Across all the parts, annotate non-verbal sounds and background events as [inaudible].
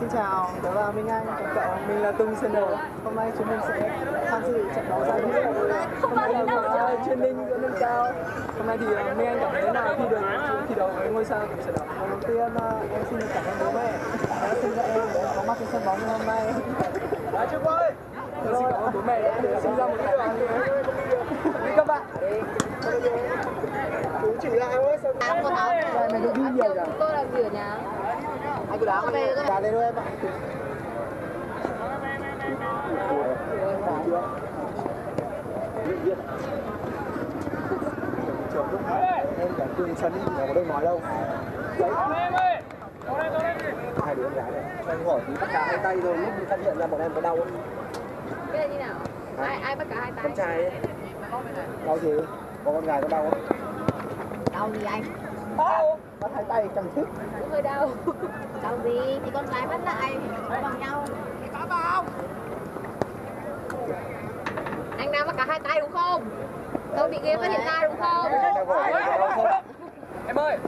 Xin chào, tớ là Minh Anh, chào cậu. Mình là Tùng Center. Hôm nay chúng mình sẽ tham dự trận đấu giải nhất. Hôm nay là một training giữa nâng cao. Hôm nay thì uh, Minh Anh cảm thấy thế nào khi được thi đấu với ngôi sao của Gòn? Lần đầu tiên uh, em xin được cảm ơn bố mẹ đã sinh ra em để có mặt trên sân bóng ngày hôm nay. Đã chưa ơi! Tôi xin cảm ơn bố mẹ đã sinh ra một như thế. Đi các bạn! Chú chỉ lại thôi, sao có? Tôi làm gì ở nhà? Anh cứ đá Về cơ. đá lên thôi em ạ. em cả cương sân mà có đâu nói đâu hai đứa gái này anh hỏi tí bắt cả hai tay rồi lúc phát hiện ra bọn em có đau không Cái này như nào? Ai ai bắt cả hai tay? con trai ấy đau gì có con gái có đau không Đau gì anh? Đau bắt hai tay cầm thiết Cũng hơi đau. Đau gì? Thì con gái bắt lại bằng nhau. Anh đang bắt cả hai tay đúng không? Đâu bị game phát hiện ra đúng không Em ơi,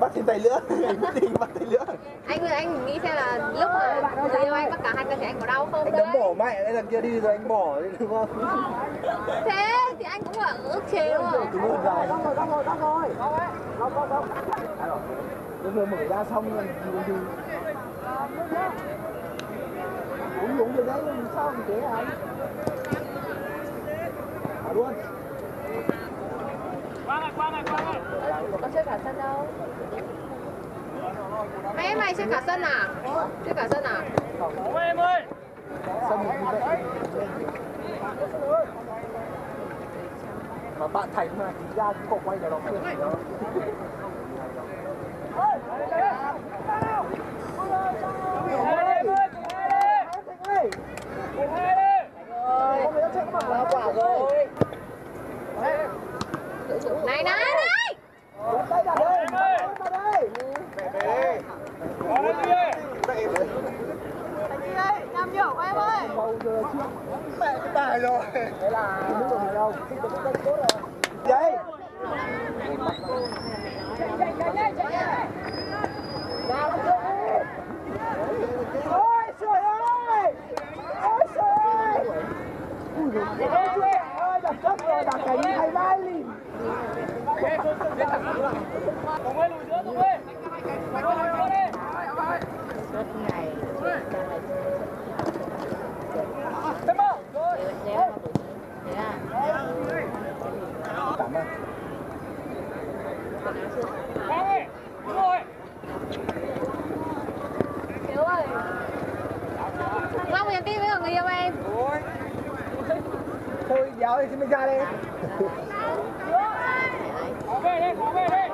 bắt thêm tay nữa anh quyết định bắt tay nữa Anh anh nghĩ xem là lúc mà người yêu anh bắt cả hai tay thì anh có đau không anh đấy? đấm bỏ mẹ cái thằng kia đi rồi anh bỏ đi đúng không? [laughs] Thế thì anh cũng là ước chế mà. đúng rồi xong rồi xong rồi xong rồi. Xong xong Tôi vừa mở ra xong rồi đi uống uống được đấy sao thế anh? À luôn Có chơi cả sân đâu? Em mày chơi cả sân à? Chơi cả sân à? ủa em ơi. rồi như vậy mà bạn thành mà thì ra cái cổ quay là nó không được đâu Hai đi em ơi, cùng hai đi. Cùng hai đi. Không phải nó chơi có bằng lá quả rồi Này này này! Đây là đây, vào đây Về đây Có lên đi. Bầu giờ chưa Mẹ cái tài rồi Đấy là Nước rồi đâu Kinh tế kinh tế tốt rồi Đây Ôi trời ơi Ôi trời ơi Ui dồi ôi trời ơi Đặt cấp rồi đặt cảnh hay vai lìn Tùng ơi, lùi giữa, Tùng ơi. Tùng ơi, lùi giữa đi. Thêm bao. Rồi. Cảm ơn Quang ơi. Đúng rồi. Hiếu ơi! Long nhắn tin với cả người yêu em Đéo thì mình ra đây. Về đi, có về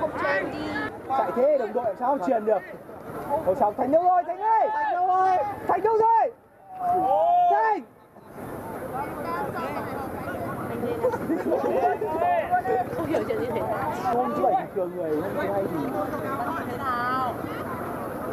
không đi Chạy thế đồng đội làm sao không truyền được? Ôi sao Thành đâu rồi Thành ơi! Thành đâu rồi Thành đâu rồi Thành! Không hiểu chuyện gì thế Hôm thứ bảy thì cường người hôm hai thì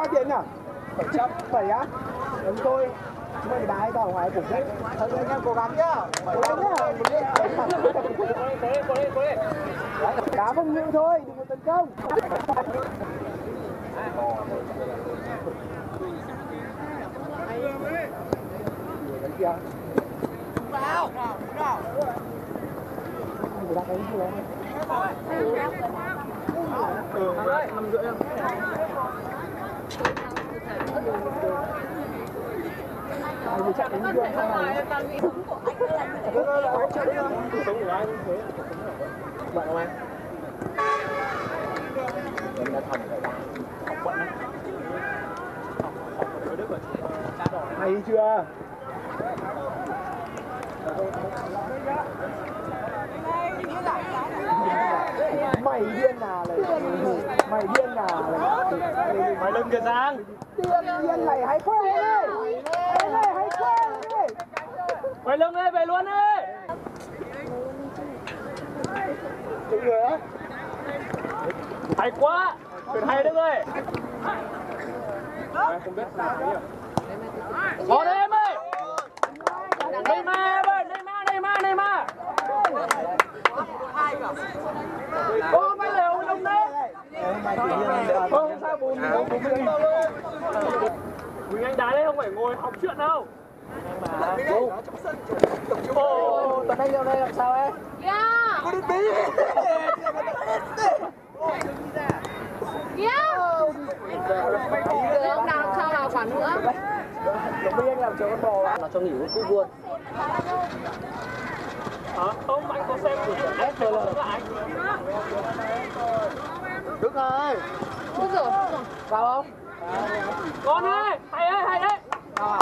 bao tiền nhỉ? 700 7 á? Đúng tôi mày đá tao ngoài cùng đấy Thôi anh em cố gắng nhá Cố gắng nhá Cố lên, cố lên, cố lên. Đá phòng ngự thôi, đừng có tấn công vào vào vào đặt đánh Ai thế? Bạn không anh? Mình đã thành rồi Học quận á Hay chưa? Điên nào này mày điên này mày lưng kìa giang điên điên này hãy khoe đi cái này hãy khoe đi quay lưng đi về luôn đi Chịu người á hay quá tuyệt hay đấy ơi không biết nào Bỏ đi em ơi Neymar em ơi Neymar Neymar Neymar Quỳnh Anh đá đấy không phải ngồi học chuyện đâu Ồ, tuần anh đâu đây làm sao ấy? Yeah. Có đi tí Yeah. Ông nào cho vào quả nữa. Lúc bây anh làm cho con bò Nó cho nghỉ cũng buồn Hả? Không, anh có xem của chuyện Đức ơi Úi rồi. Vào không? Con ơi, hay ơi, hay đấy Vào à?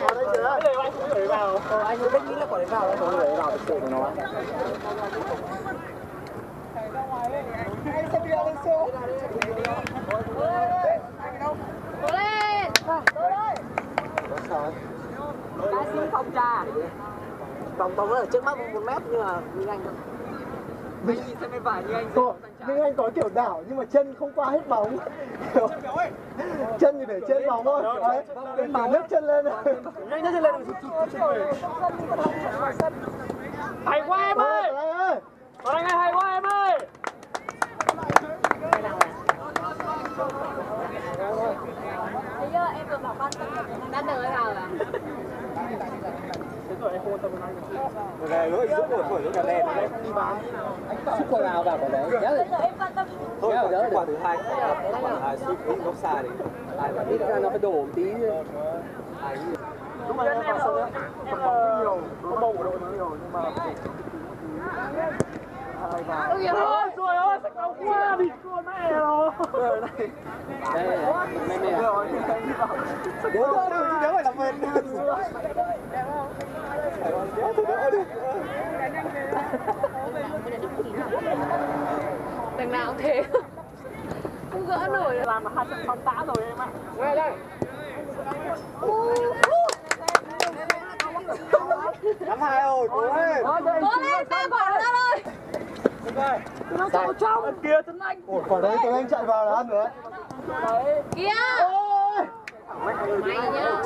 Vào chưa? Anh không gửi vào Ờ, anh mới biết nghĩ là quả đấy vào đấy Không gửi vào thực của nó Cố lên. Đá xin phòng trà Vòng vòng ở trước mắt một mét nhưng mà mình Anh Minh xem bên phải như anh Cô, Minh Anh có kiểu đảo nhưng mà chân không qua hết bóng. Kiểu- Chân thì để trên bóng thôi. Đấy, bên phải nhấc chân lên. Nhanh nhất lên Hay quá em ơi! Còn anh ơi, hay quá em ơi! Đã đợi vào à? Về lỗi giúp một tuổi cả đèn đấy. Xúc quả nào vào quả đấy Nhớ Thôi quả, quả thứ hai quả thứ hai xúc đi góc xa đi. Ai mà biết ra nó phải đổ một tí Đúng rồi, em vào sân đấy. Em bóng nhiều, có bầu của đội nhiều nhưng mà Ôi trời ơi, sách áo quá đi, con mẹ rồi Đây, mẹ mẹ Bố thôi đâu chứ nếu phải làm mệt Đằng nào cũng thế. Không gỡ nổi. Làm mà 208 rồi em ạ. Ngay đây. Năm hai rồi, cố lên. Cố lên, ta quả ra rồi. Nó sao trong. Kia Tuấn Anh. Ủa, quả đấy tôi anh chạy vào là ăn nữa Kìa. Ôi. Mày nhá.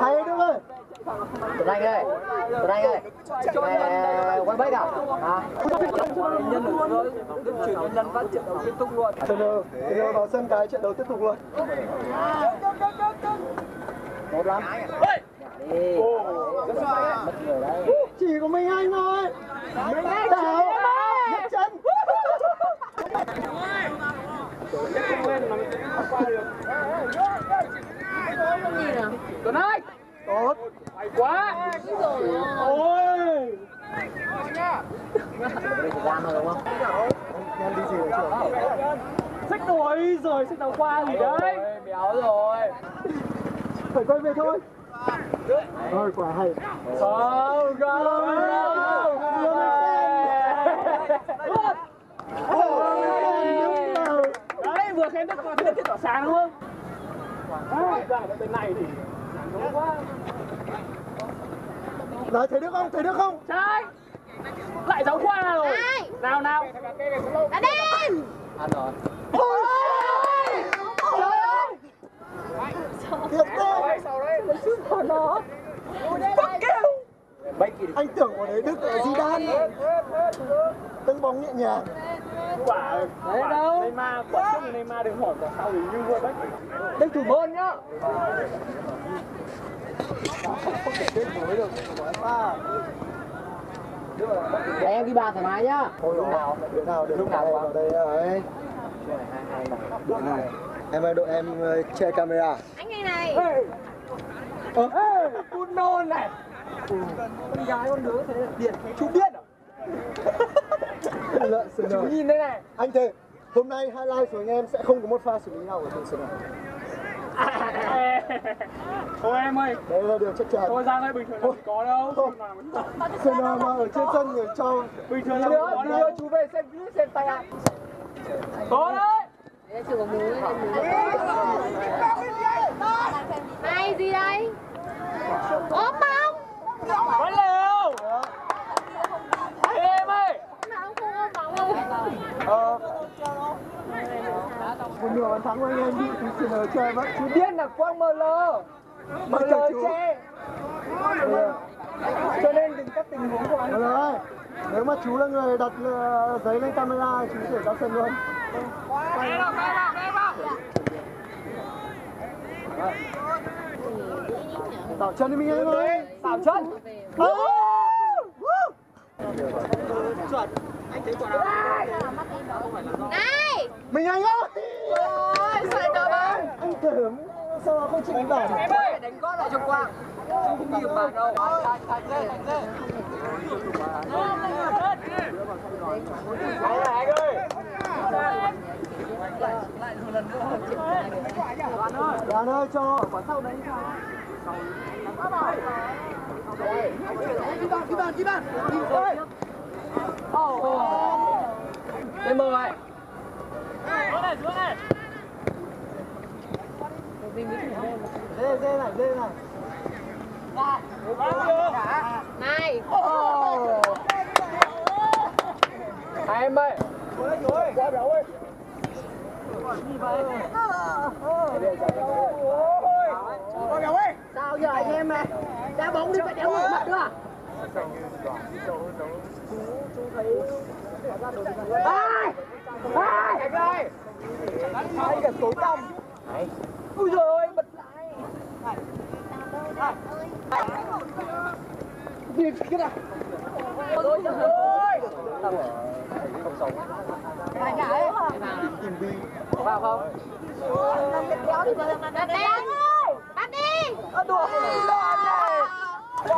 Hay đúng ơi Tuấn Anh ơi Tuấn Anh ơi quay bách à? Hả? Nhân rồi Chuyển nhân phát trận đấu kết thúc luôn Trainer, trainer vào sân cái trận đấu tiếp tục luôn Một lắm Đi Mất người đấy Chỉ có mình anh thôi Mình anh Đảo Nhấc chân? Tuấn Anh Tốt Hay quá. Ôi. Không? Sách đuổi rồi, sách đầu qua gì đấy. Béo rồi. Phải quay về thôi. Thôi quả hay. Không, không, Đấy, vừa khen đất đất tỏa sáng đúng không? Đấy, ra bên này thì đúng quá Đấy, thấy được không? Thấy được không? Trái Lại giáo khoa rồi. Ai? Nào nào. Đã đen. Ăn rồi. Ôi Trời ơi. Thiệt đấy. Anh tưởng của đấy Đức là Zidane Tấn bóng nhẹ nhàng. Quả Đấy đâu? Neymar, quả thì Neymar đừng hỏi quả sau thì như vừa đấy. Đức thủ môn nhá Pha em ghi bàn thoải mái nhá. Thôi lúc nào, đứa nào, đứa lúc nào vào đây ấy. Đội này. Em ơi, đội em ờ, che camera. anh này. Này Ờ, cút nôn này. Con gái con đứa thế là điện Chú biết à? Chú nhìn đây này. Anh thề, hôm nay highlight của anh em sẽ không có một pha xử lý nào ở trên sân này. [laughs] Thôi em ơi, Đấy là điều chắc chắn. thôi ra đây bình thường gì có đâu. Không. Nào mà ở trên sân người cho Bình thường nữa, có đâu. nữa chú về xem clip xem tay ạ Có đấy. Đấy, chưa có múi này gì đây ốm bông Có lều. Em ơi. không ôm bóng Ờ, một nửa bàn thắng của anh em bị tí xỉn ở chơi mất. Chú điên là quang ML ML che. Cho nên đừng các tình huống của anh. Được rồi. Nếu mà chú là người đặt ờ, giấy lên camera, chú sẽ ra sân luôn. Tạo chân đi mình anh ơi. Tạo chân này Mình anh ơi. Ôi sợi cờ bông Anh tưởng sao không chịu đánh bảng. Em ơi, đánh gót lại cho Quang Chú không ghi được bàn đâu. Anh này anh ơi. Đoàn ơi cho. Em mời. vậy Xuống này, xuống này. Dê dê này, dê này. này Hai em ơi sao giờ anh em này đá bóng đi phải đéo ngược mặt nữa ai ai? Anh ơi Anh cả tối tăm Ui giời ơi, bật lại. Đi cái nào Ôi trời ơi. Phải nhả ấy Vào không? đặt đen bắt đi. Đùa.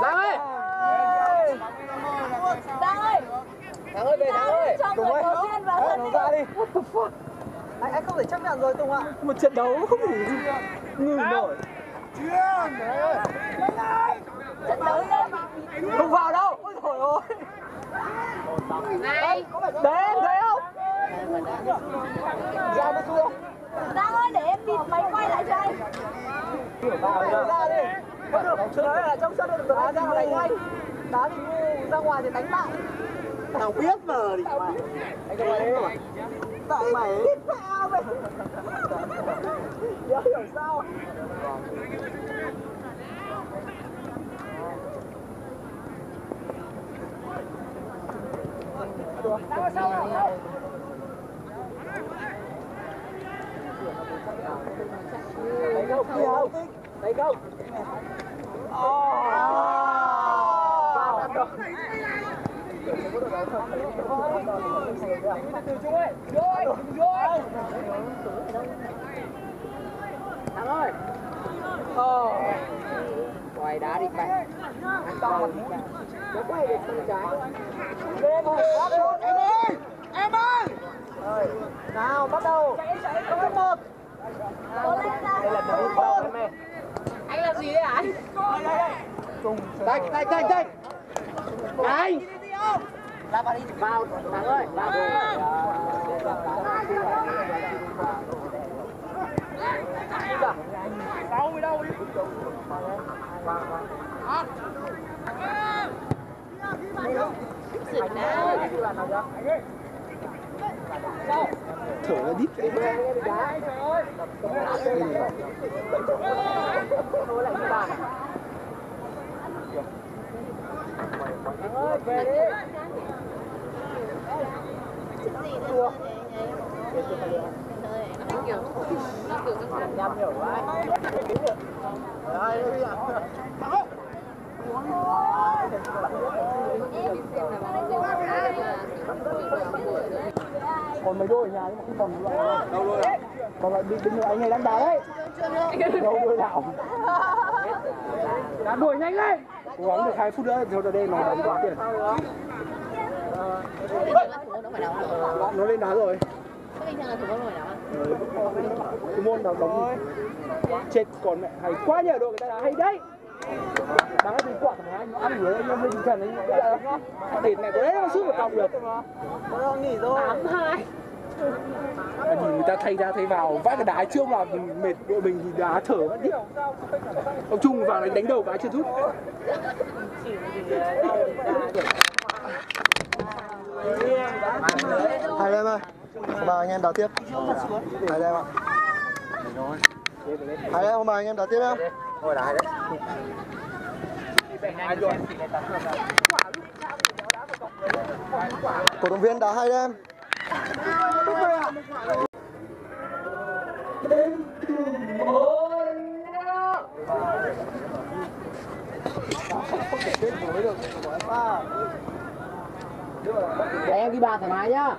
Giang này Giang ơi. Giang ơi. Thắng ơi. Về Thắng ơi. Tiên vào Đi What the fuck Anh, anh không thể chấp nhận rồi Tùng ạ Một trận đấu không thể ngừng nổi trận đấu đây Không vào đâu Ôi trời ơi này Đấy em thấy không Ra mới thua Giang ơi để em bịt máy quay lại cho anh ra đi Chứ nói là trong sân được đá ra này ngay Đá thì ngu ra ngoài thì đánh bạn Tao biết mà đi. Anh cầm đi Tại mày. Sao vậy Nhớ hiểu sao Thấy không? Thấy không? Thấy không? Từ chung ơi, vô ơi, vô ơi. Thắng ơi. Quay đá đi mày. Anh to mặt. Nó quay được chân trái. Lên thôi, bắt luôn. Em ơi, em ơi. Nào, bắt đầu. Chạy, chạy, có một. Đây là trận đấu em anh làm gì đấy hả anh Tạch, tạch, tạch, tạch Anh Ra vào đi, vào, thắng ơi, vào Sáu mươi đâu đi. sửng nào Thở ra đít. nó kiểu nó kiểu các Nhăm hiểu quá còn mấy đôi ở nhà nhưng mà không còn. Loại đâu luôn còn lại bị đứng anh này đang đá đấy. Đâu đôi nào đá đuổi nhanh lên. Cố gắng được hai phút nữa theo đây nó đánh quá tiền. Nó lên đá rồi. Cái môn nào đóng chết còn mẹ hay quá nhờ đội người ta đá hay đấy. Đá cái quả thằng anh nó ăn rồi anh em lên tinh thần anh tiền này có đấy mà sút một cọc được. Tám hai nhìn người ta thay ra thay vào, vãi cái đá trước là mình mệt, đội mình thì đá thở vẫn đi. ông trung vào đánh đánh đầu cái chưa rút. Hai em ơi vào anh em đá tiếp. Hai em ạ. Hai em, mời anh em đá tiếp em. Cổ động viên đá hai em. Để em ghi ba thoải mái nhá.